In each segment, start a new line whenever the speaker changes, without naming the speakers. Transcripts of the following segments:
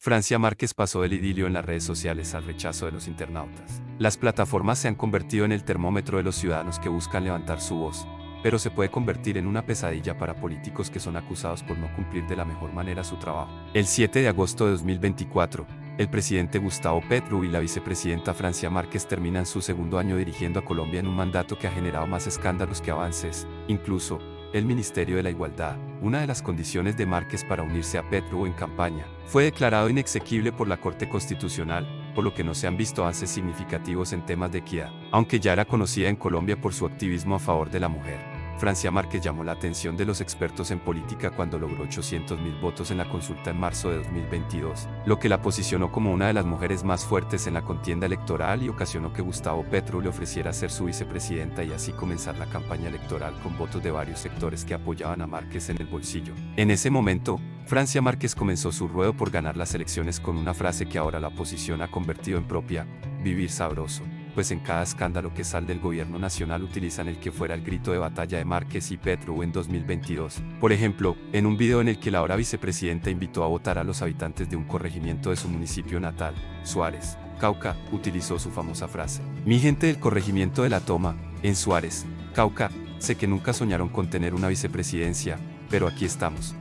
Francia Márquez pasó del idilio en las redes sociales al rechazo de los internautas. Las plataformas se han convertido en el termómetro de los ciudadanos que buscan levantar su voz, pero se puede convertir en una pesadilla para políticos que son acusados por no cumplir de la mejor manera su trabajo. El 7 de agosto de 2024, el presidente Gustavo Petro y la vicepresidenta Francia Márquez terminan su segundo año dirigiendo a Colombia en un mandato que ha generado más escándalos que avances, incluso, el Ministerio de la Igualdad, una de las condiciones de Márquez para unirse a Petro en campaña, fue declarado inexequible por la Corte Constitucional, por lo que no se han visto avances significativos en temas de equidad, aunque ya era conocida en Colombia por su activismo a favor de la mujer. Francia Márquez llamó la atención de los expertos en política cuando logró 800.000 votos en la consulta en marzo de 2022, lo que la posicionó como una de las mujeres más fuertes en la contienda electoral y ocasionó que Gustavo Petro le ofreciera ser su vicepresidenta y así comenzar la campaña electoral con votos de varios sectores que apoyaban a Márquez en el bolsillo. En ese momento, Francia Márquez comenzó su ruedo por ganar las elecciones con una frase que ahora la oposición ha convertido en propia, vivir sabroso pues en cada escándalo que sale del gobierno nacional utilizan el que fuera el grito de batalla de Márquez y Petro en 2022. Por ejemplo, en un video en el que la ahora vicepresidenta invitó a votar a los habitantes de un corregimiento de su municipio natal, Suárez, Cauca, utilizó su famosa frase. Mi gente del corregimiento de la Toma, en Suárez, Cauca, sé que nunca soñaron con tener una vicepresidencia, pero aquí estamos.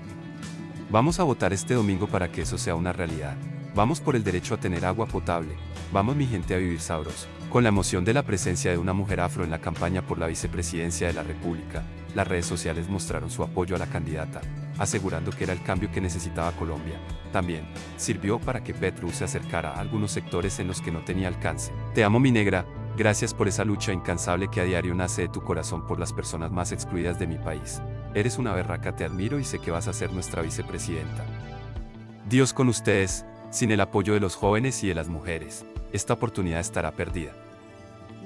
Vamos a votar este domingo para que eso sea una realidad. Vamos por el derecho a tener agua potable. Vamos mi gente a vivir sabroso. Con la emoción de la presencia de una mujer afro en la campaña por la vicepresidencia de la República, las redes sociales mostraron su apoyo a la candidata, asegurando que era el cambio que necesitaba Colombia. También, sirvió para que Petro se acercara a algunos sectores en los que no tenía alcance. Te amo mi negra, gracias por esa lucha incansable que a diario nace de tu corazón por las personas más excluidas de mi país. Eres una berraca, te admiro y sé que vas a ser nuestra vicepresidenta. Dios con ustedes, sin el apoyo de los jóvenes y de las mujeres, esta oportunidad estará perdida.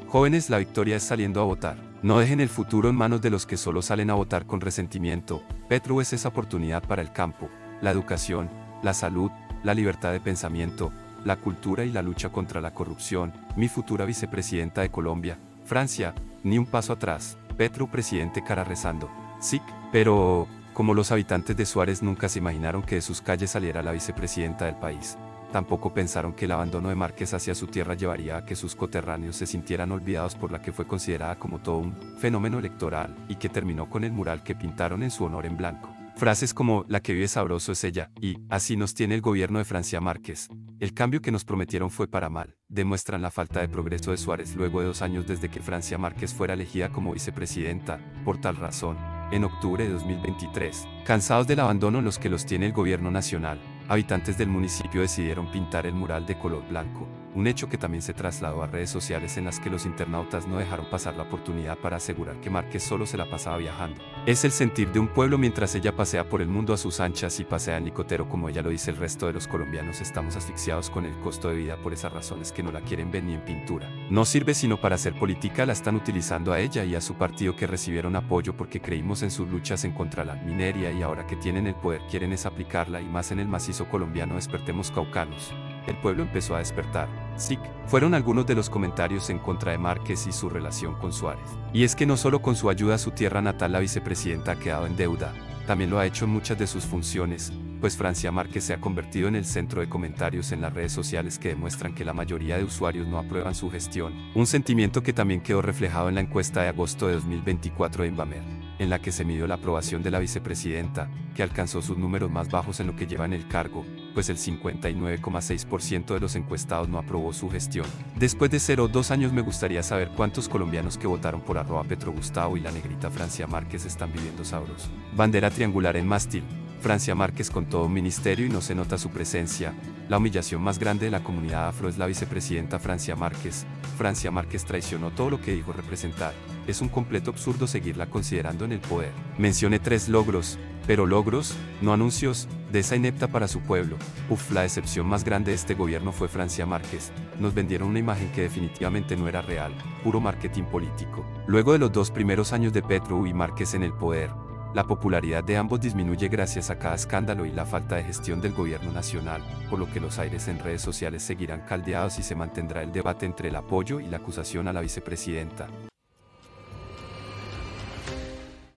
Jóvenes, la victoria es saliendo a votar. No dejen el futuro en manos de los que solo salen a votar con resentimiento. Petro es esa oportunidad para el campo, la educación, la salud, la libertad de pensamiento, la cultura y la lucha contra la corrupción. Mi futura vicepresidenta de Colombia, Francia, ni un paso atrás. Petro presidente cara rezando. Sí, pero, como los habitantes de Suárez nunca se imaginaron que de sus calles saliera la vicepresidenta del país. Tampoco pensaron que el abandono de Márquez hacia su tierra llevaría a que sus coterráneos se sintieran olvidados por la que fue considerada como todo un fenómeno electoral y que terminó con el mural que pintaron en su honor en blanco. Frases como la que vive sabroso es ella y así nos tiene el gobierno de Francia Márquez. El cambio que nos prometieron fue para mal. Demuestran la falta de progreso de Suárez luego de dos años desde que Francia Márquez fuera elegida como vicepresidenta. Por tal razón, en octubre de 2023, cansados del abandono en los que los tiene el gobierno nacional, habitantes del municipio decidieron pintar el mural de color blanco, un hecho que también se trasladó a redes sociales en las que los internautas no dejaron pasar la oportunidad para asegurar que Márquez solo se la pasaba viajando. Es el sentir de un pueblo mientras ella pasea por el mundo a sus anchas y pasea en nicotero como ella lo dice el resto de los colombianos estamos asfixiados con el costo de vida por esas razones que no la quieren ver ni en pintura. No sirve sino para hacer política, la están utilizando a ella y a su partido que recibieron apoyo porque creímos en sus luchas en contra la minería y ahora que tienen el poder quieren es aplicarla y más en el macizo colombiano despertemos caucanos el pueblo empezó a despertar. Sí, fueron algunos de los comentarios en contra de Márquez y su relación con Suárez. Y es que no solo con su ayuda a su tierra natal la vicepresidenta ha quedado en deuda, también lo ha hecho en muchas de sus funciones, pues Francia Márquez se ha convertido en el centro de comentarios en las redes sociales que demuestran que la mayoría de usuarios no aprueban su gestión, un sentimiento que también quedó reflejado en la encuesta de agosto de 2024 de Invamer, en la que se midió la aprobación de la vicepresidenta, que alcanzó sus números más bajos en lo que lleva en el cargo, pues el 59,6% de los encuestados no aprobó su gestión. Después de cero o dos años me gustaría saber cuántos colombianos que votaron por arroba Petro Gustavo y la negrita Francia Márquez están viviendo sabroso. Bandera triangular en mástil, Francia Márquez con todo un ministerio y no se nota su presencia. La humillación más grande de la comunidad afro es la vicepresidenta Francia Márquez. Francia Márquez traicionó todo lo que dijo representar. Es un completo absurdo seguirla considerando en el poder. Mencioné tres logros, pero logros, no anuncios, de esa inepta para su pueblo. Uf, la decepción más grande de este gobierno fue Francia Márquez. Nos vendieron una imagen que definitivamente no era real, puro marketing político. Luego de los dos primeros años de Petro y Márquez en el poder, la popularidad de ambos disminuye gracias a cada escándalo y la falta de gestión del gobierno nacional, por lo que los aires en redes sociales seguirán caldeados y se mantendrá el debate entre el apoyo y la acusación a la vicepresidenta.